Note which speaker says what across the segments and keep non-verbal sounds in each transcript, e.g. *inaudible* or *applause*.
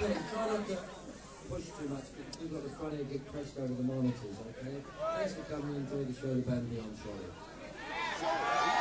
Speaker 1: to, try not to push too much we've got the end get over the monitors, okay? Thanks for coming and enjoy the show, the band Neon Trolley.
Speaker 2: Hello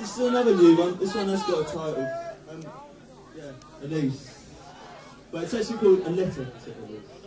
Speaker 2: this is another new one. This one has got a title. Um, yeah, Elise. But it's actually called A Letter to.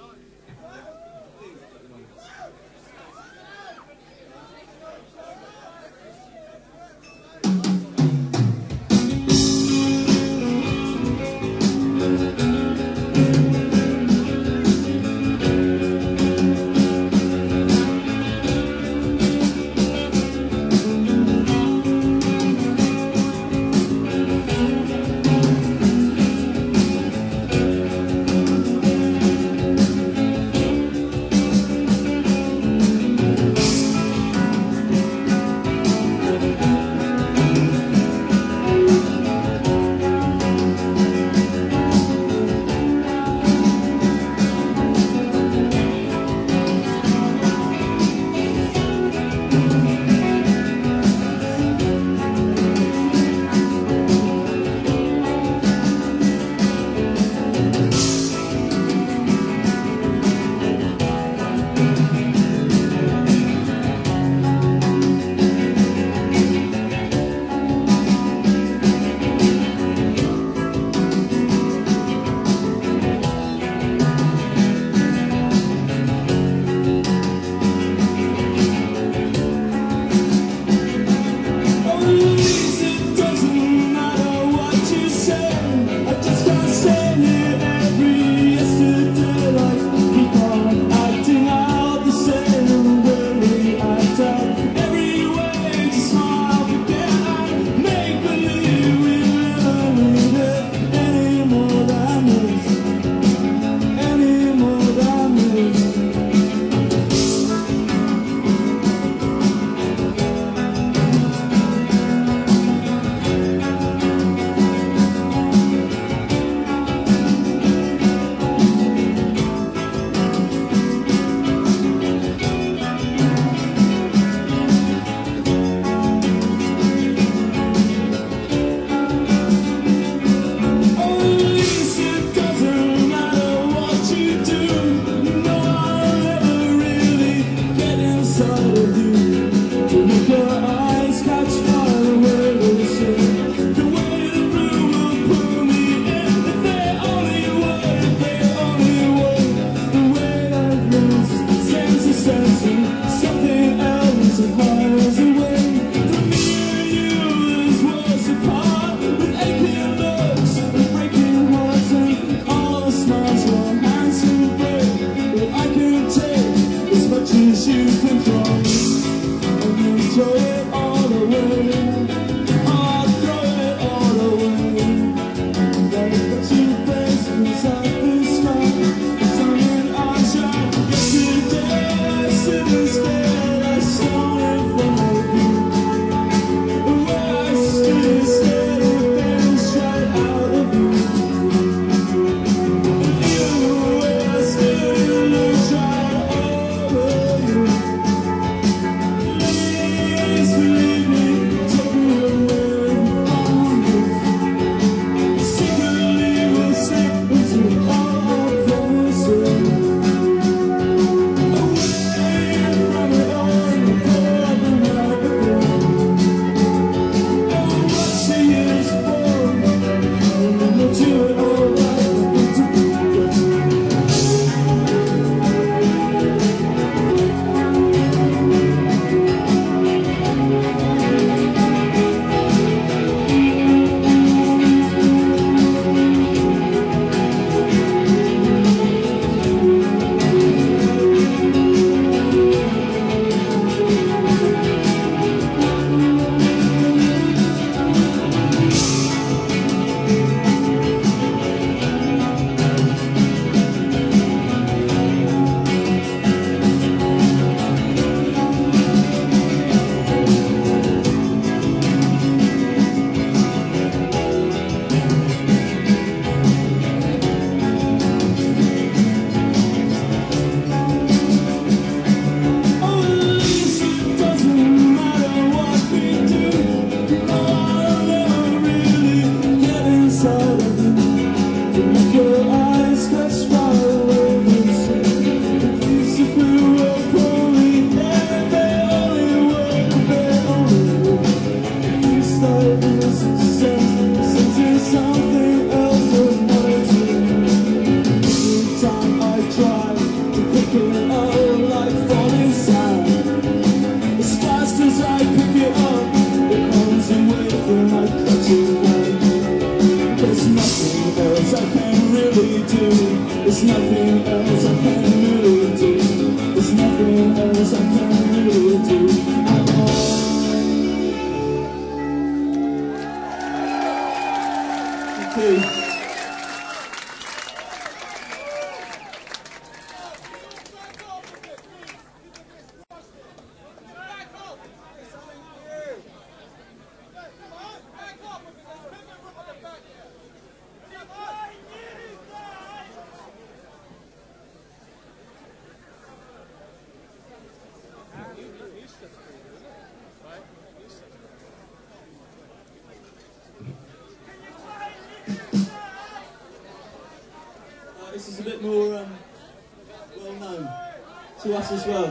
Speaker 2: as well.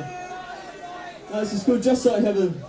Speaker 2: That's as good, just like heaven.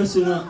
Speaker 2: 広な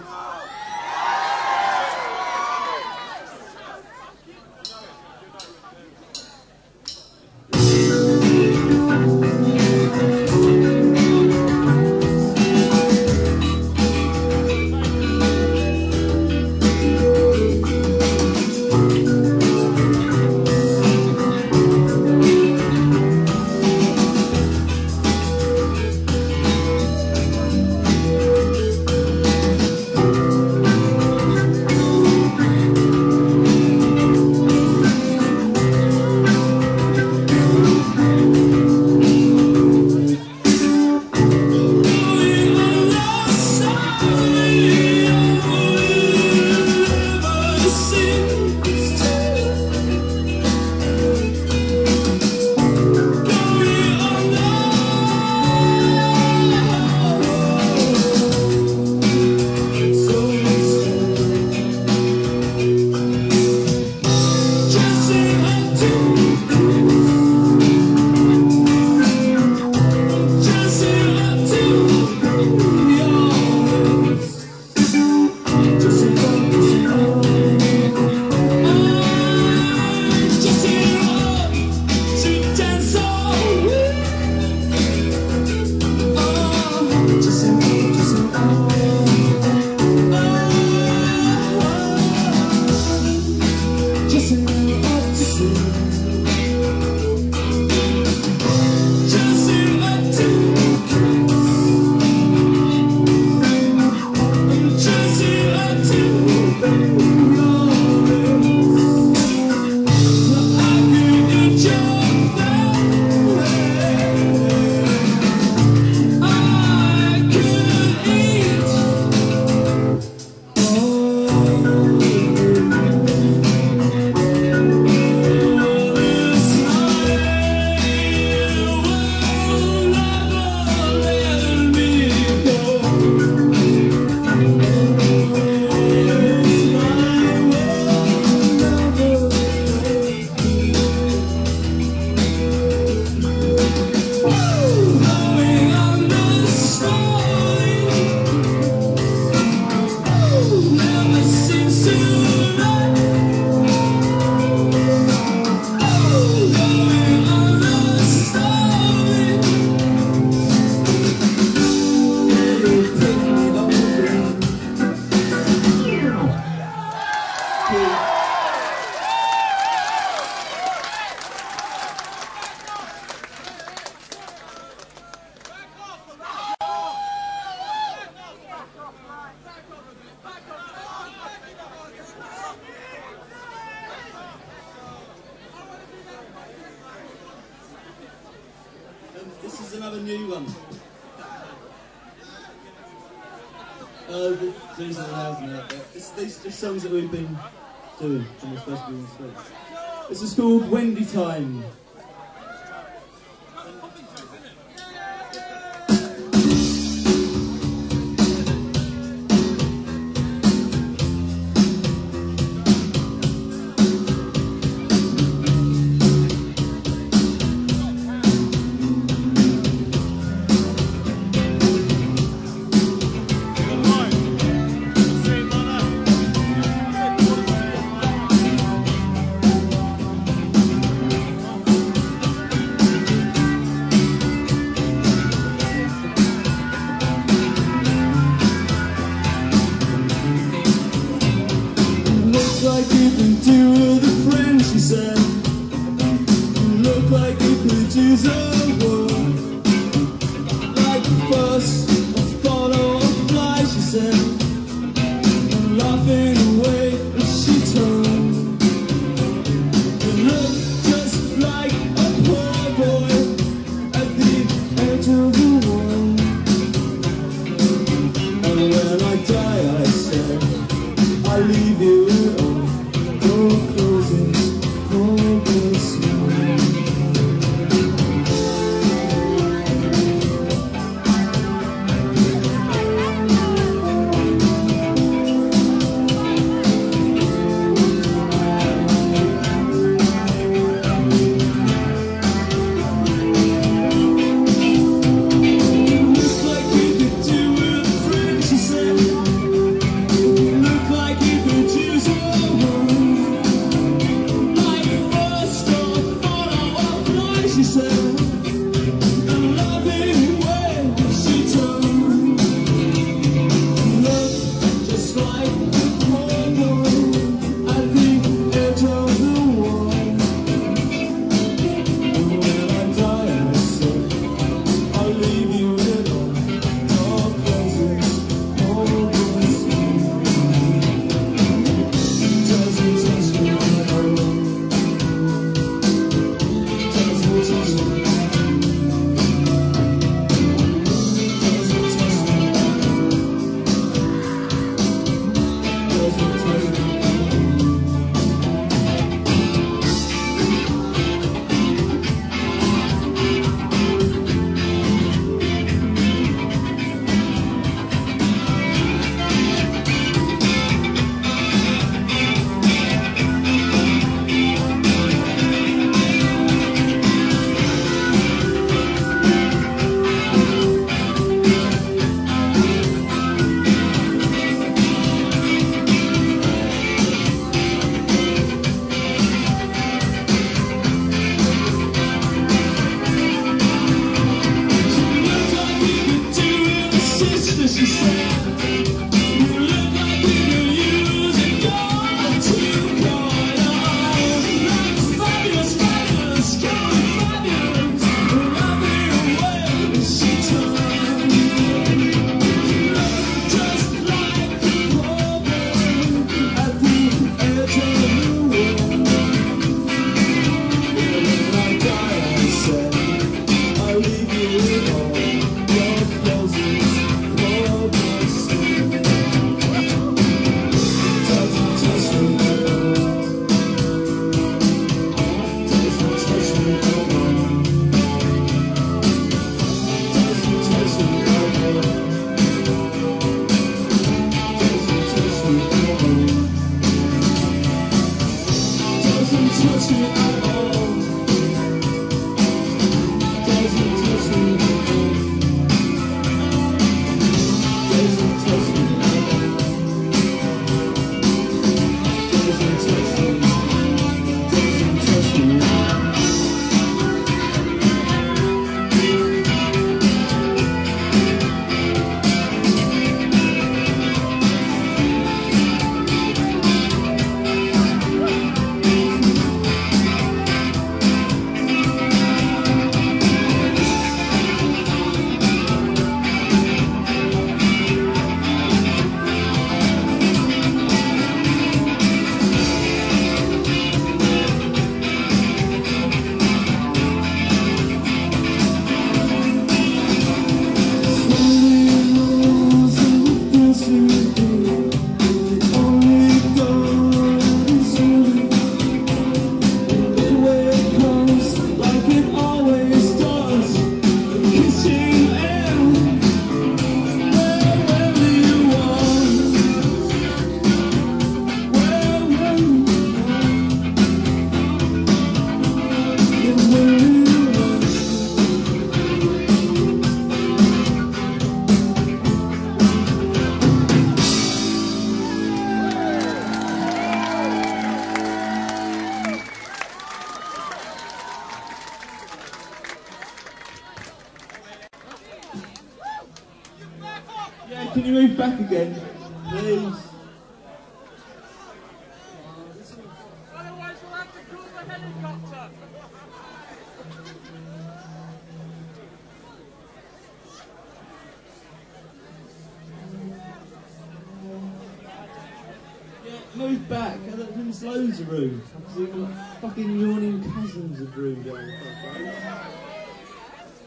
Speaker 2: loads of room. I've got fucking yawning cousins of room down the front row.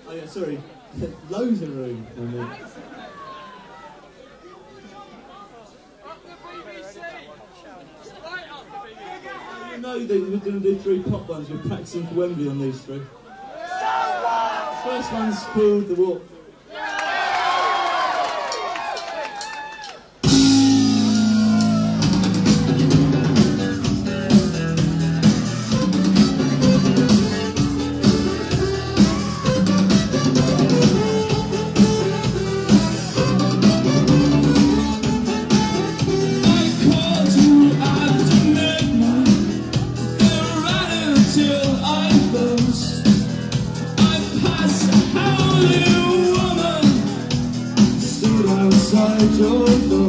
Speaker 2: Oh yeah, sorry. *laughs* loads of room. I mean.
Speaker 3: Up the BBC. Right up the BBC.
Speaker 2: You know that we're going to do three pop ones. We're practicing for Wembley on these three. First one's called The Walk. junto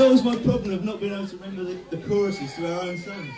Speaker 2: solves my problem of not being able to remember the, the choruses to our own songs.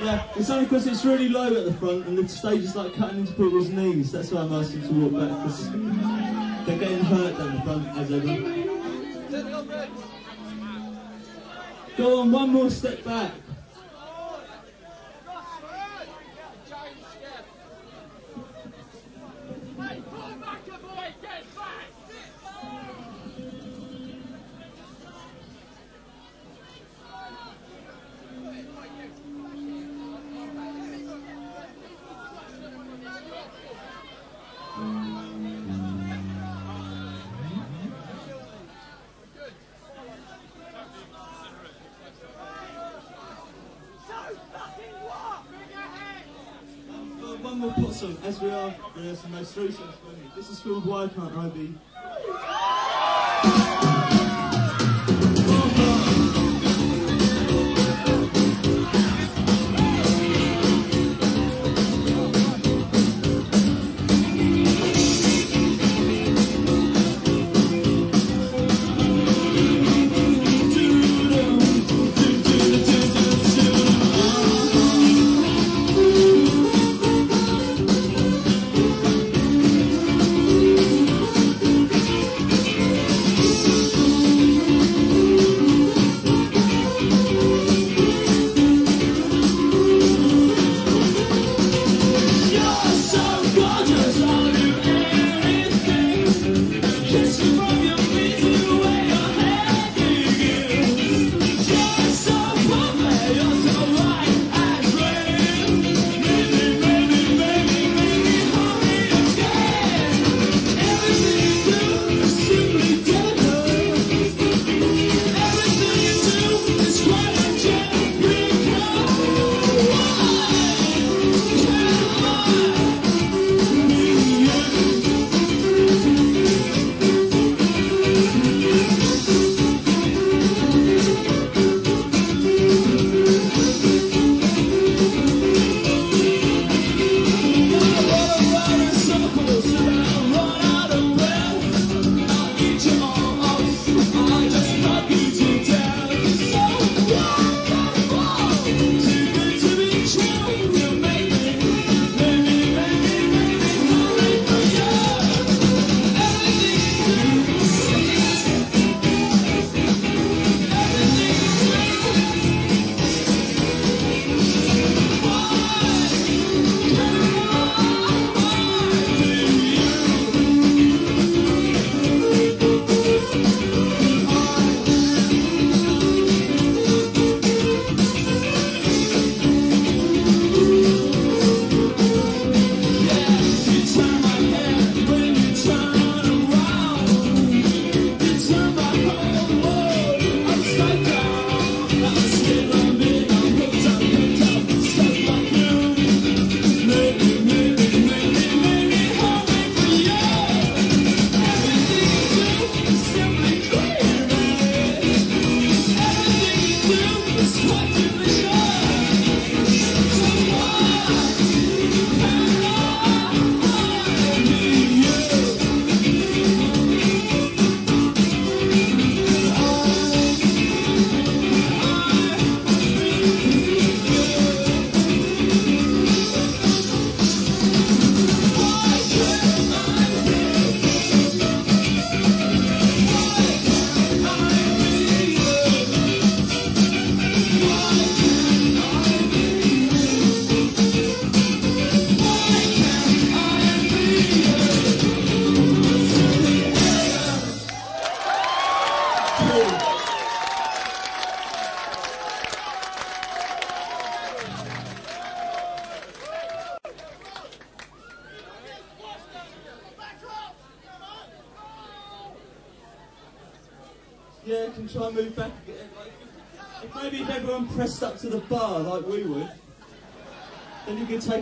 Speaker 2: Yeah, it's only because it's really low at the front and the stage is like cutting into people's knees. That's why I'm asking to walk back because they're getting hurt down the front as ever. Go on, one more step back. Possum as we are in some most recent. This is called Why Can't I Be?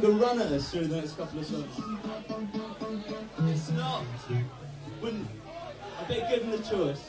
Speaker 2: A run at us through the next couple of songs. It's not. Wouldn't. I bet given the choice.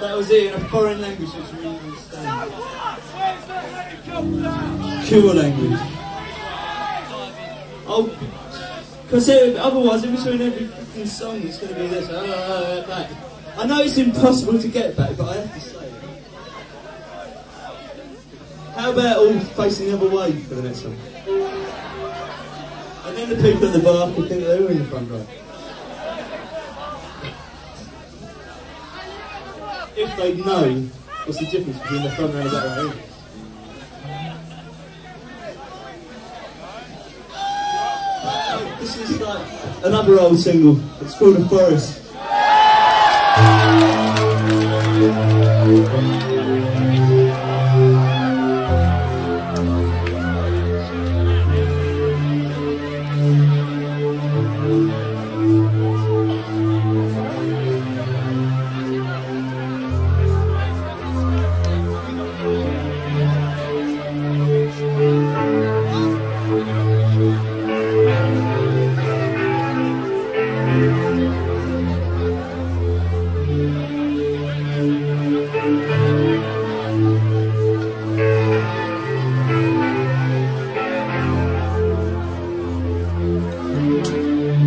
Speaker 2: That was it in a foreign language, which we didn't understand.
Speaker 3: Where's the
Speaker 2: language. Oh, because otherwise, in between every fucking song, it's going to be this. Uh, uh. I know it's impossible to get back, but I have to say. it. How about all facing the other way for the next one? And then the people at the bar can think they were in the front row. If they know what's the difference between the front row and the back row. This is like another old single. It's called The Forest.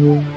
Speaker 2: Música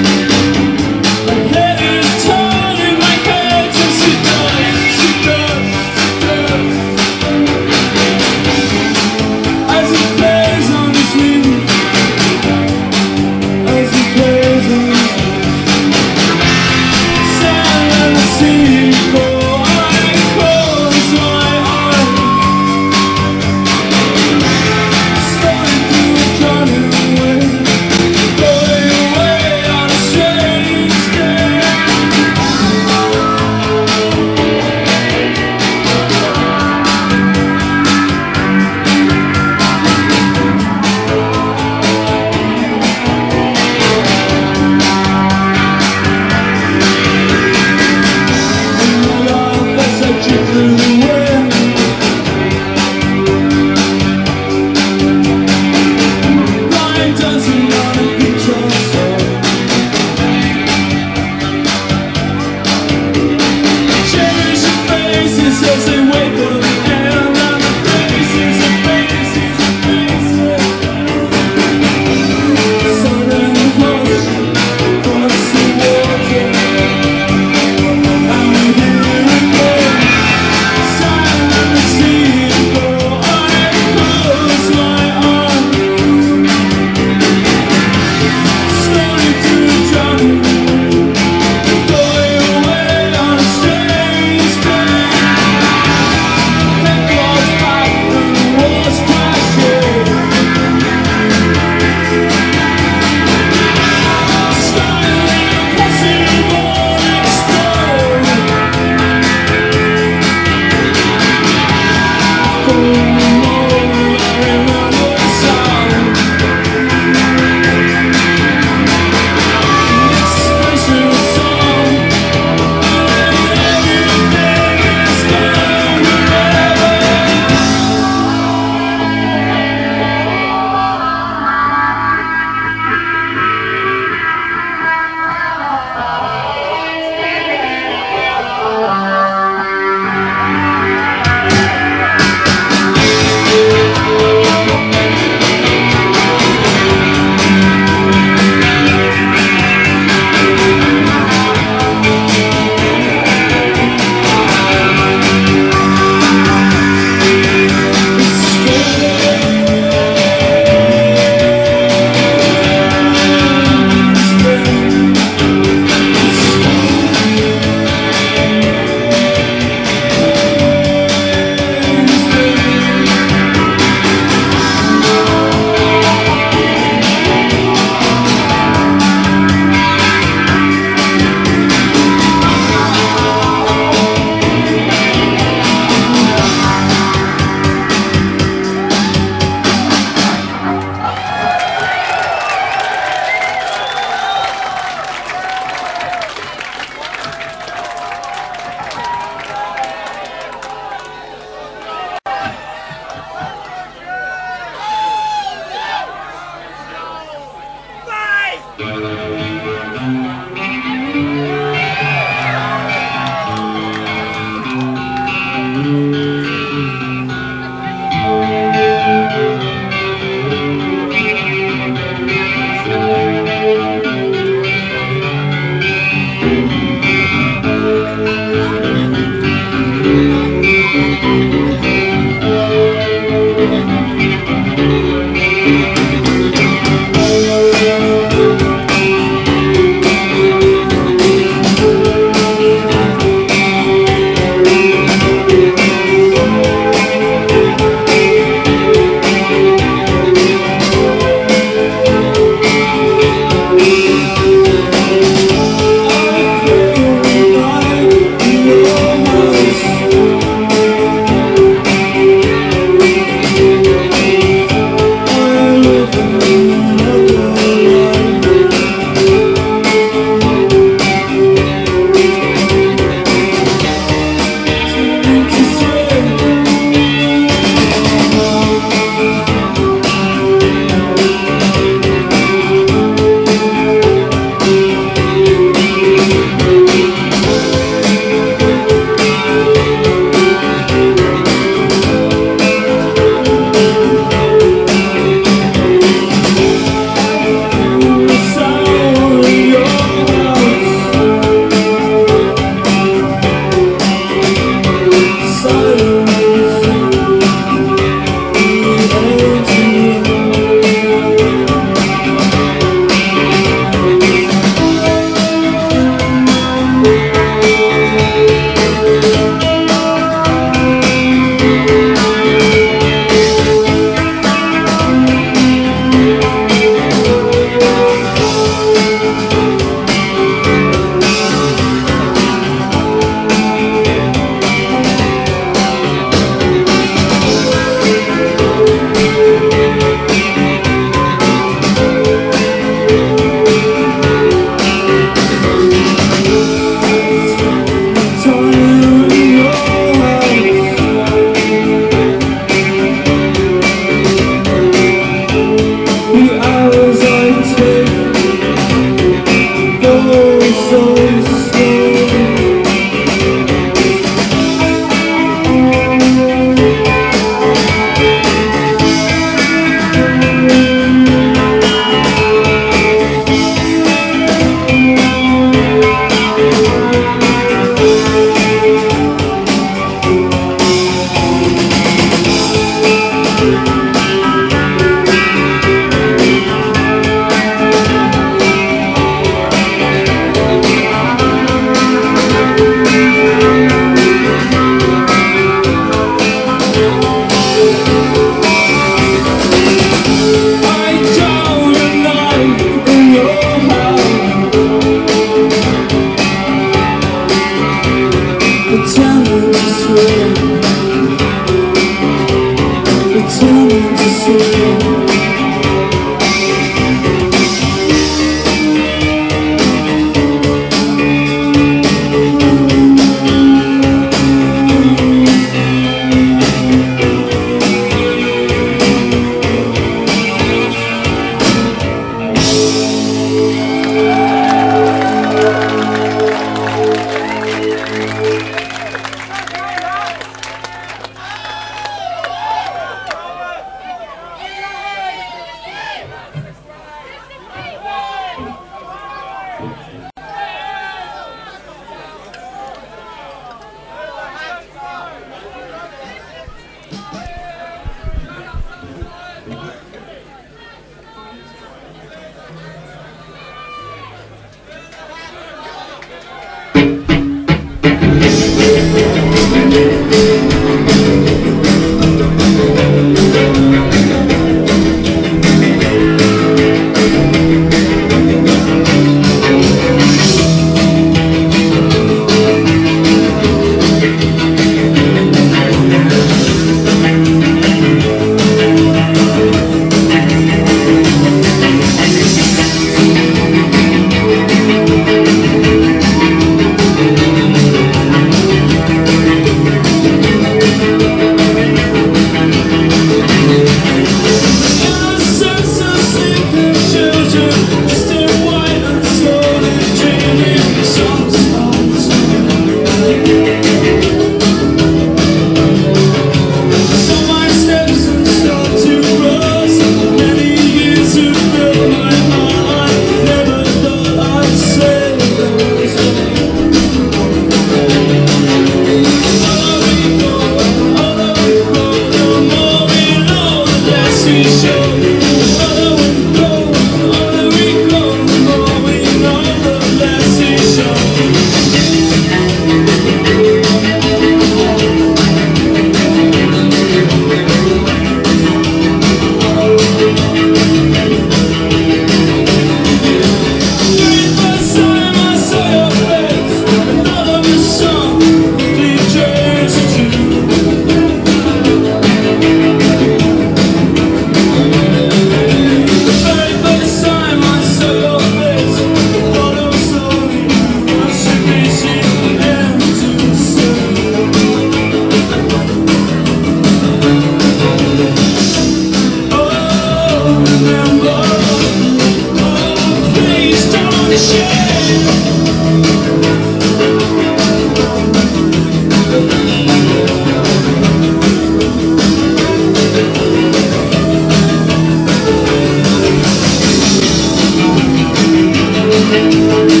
Speaker 2: this